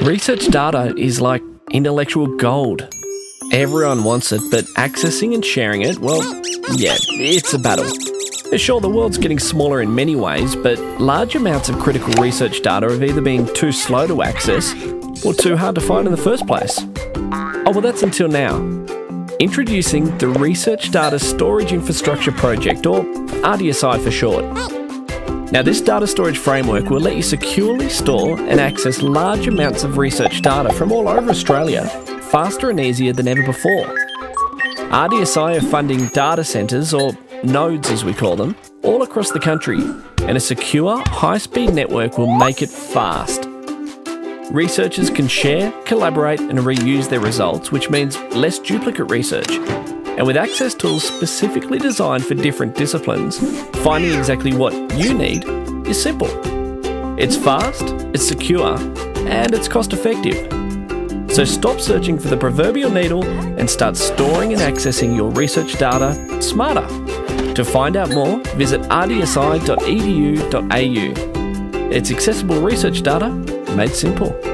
Research data is like intellectual gold. Everyone wants it, but accessing and sharing it, well, yeah, it's a battle. Sure, the world's getting smaller in many ways, but large amounts of critical research data have either been too slow to access or too hard to find in the first place. Oh, well, that's until now. Introducing the Research Data Storage Infrastructure Project, or RDSI for short. Now, this data storage framework will let you securely store and access large amounts of research data from all over Australia faster and easier than ever before. RDSI are funding data centres, or nodes as we call them, all across the country, and a secure, high speed network will make it fast. Researchers can share, collaborate, and reuse their results, which means less duplicate research. And with access tools specifically designed for different disciplines, finding exactly what you need is simple. It's fast, it's secure, and it's cost effective. So stop searching for the proverbial needle and start storing and accessing your research data smarter. To find out more, visit rdsi.edu.au. It's accessible research data made simple.